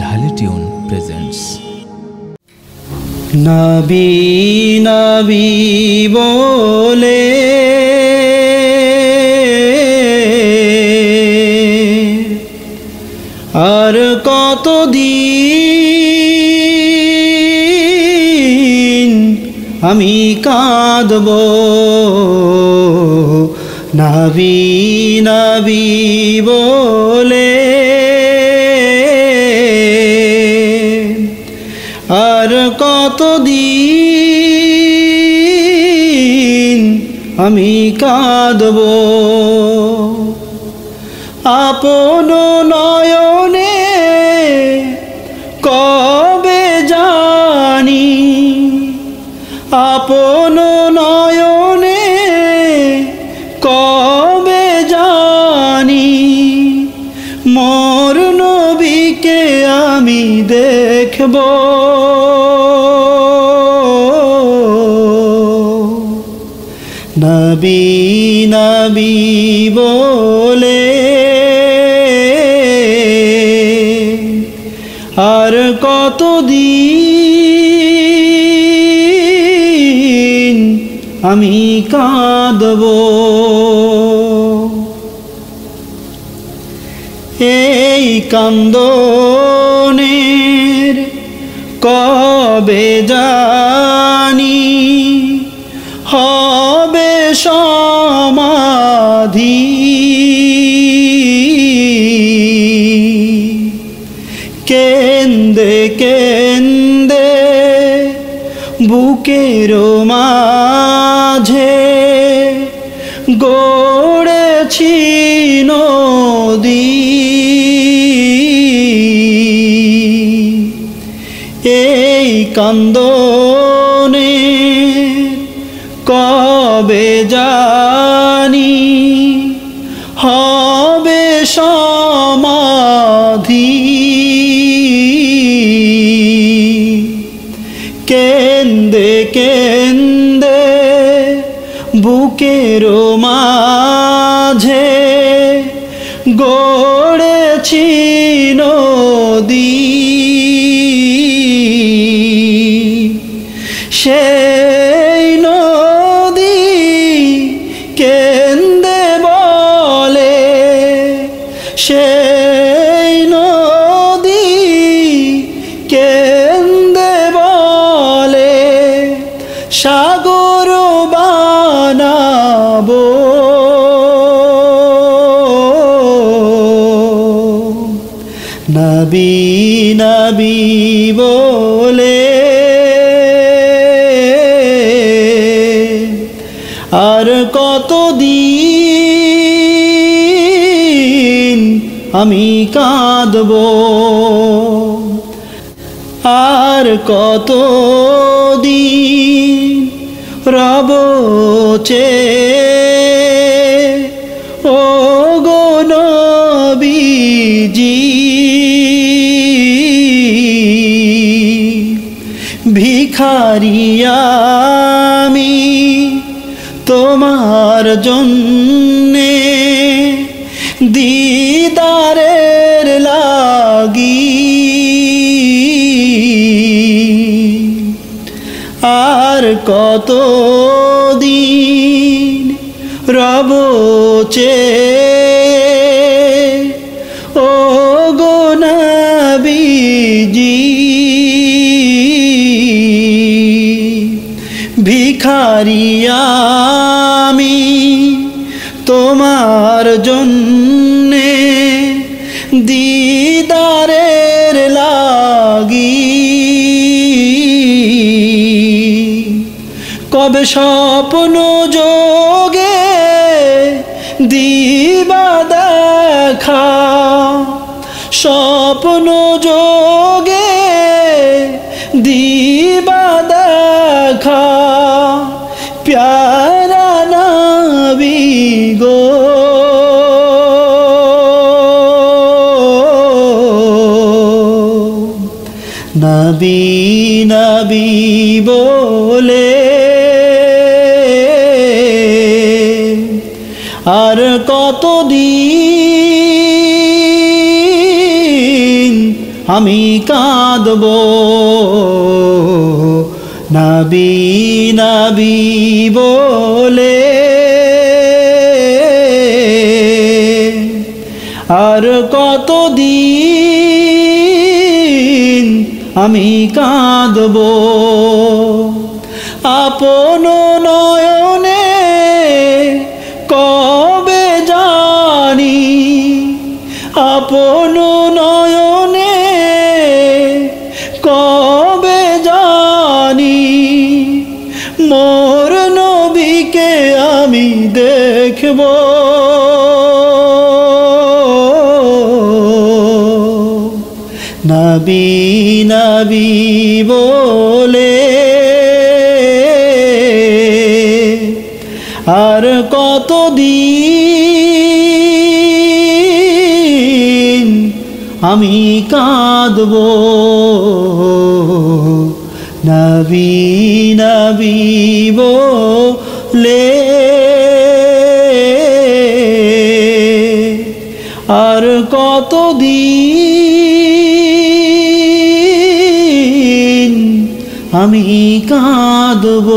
ঢালে tune presents. নবী নবী বলে আর কত দিন আমি কাঁদব? নবী নবী বলে আর কত দিন আমি কাঁদব? আপন নয়নে কবে জানি আপন দেখব। নবী নবী বলে আর কত দিন আমি কাঁদব? এই কান্দনের কবে জানি হবে সমাধি। কেন্দে কেন্দে বুকের মাঝে গড়েছি নদী। কান্দনে কবে জানি হবে সমাধি। কেন্দে কেন্দে বুকের মাঝে গড়েছি নদী। সেই নদী কেন্দে বলে সেই নদী কেন্দে বলে কত দিন আমি কাঁদব আর কত দিন রব চে ও গো নবীজি ভিখারিয়ামি তোমার জন্যে দিদারের লাগি। আর কত দিন রব চে? ও গো নবীজি কবে স্বপ্ন যোগে দিবা দেখা। স্বপ্ন যোগে দিবা দেখা। প্যারা নবী গো। নবী নবী বলে আর কত দিন আমি কাঁদব? নাবি নাবি বলে। আর কত দিন আমি কাঁদব? আপন নয়নে নয়নে কবে জানি মোর নবীকে আমি দেখব। নবী নবী বলে আর কত আমি কাঁদব। নবী নবী বলে। আর কত দিন আমি কাঁদব?